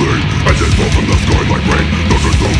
corpses eventually As fall from the sky like rain Those are those